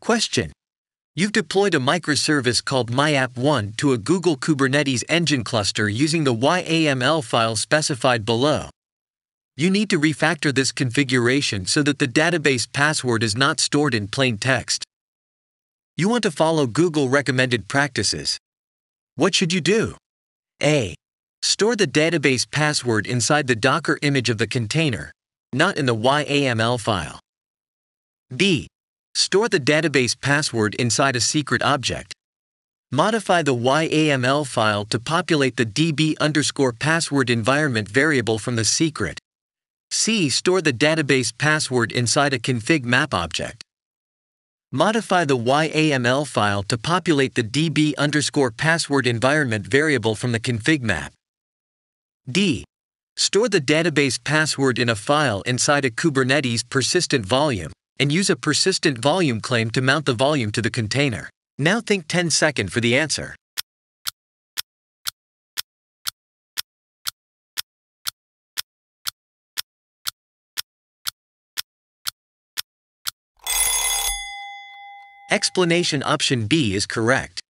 Question. You've deployed a microservice called MyApp1 to a Google Kubernetes engine cluster using the YAML file specified below. You need to refactor this configuration so that the database password is not stored in plain text. You want to follow Google recommended practices. What should you do? A. Store the database password inside the Docker image of the container, not in the YAML file. B. Store the database password inside a secret object. Modify the YAML file to populate the db underscore password environment variable from the secret. C. Store the database password inside a config map object. Modify the YAML file to populate the db underscore password environment variable from the config map. D. Store the database password in a file inside a Kubernetes persistent volume and use a persistent volume claim to mount the volume to the container. Now think 10 second for the answer. Explanation option B is correct.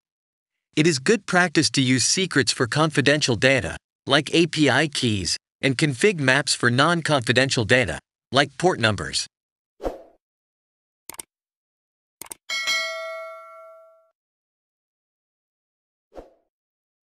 It is good practice to use secrets for confidential data, like API keys, and config maps for non confidential data, like port numbers.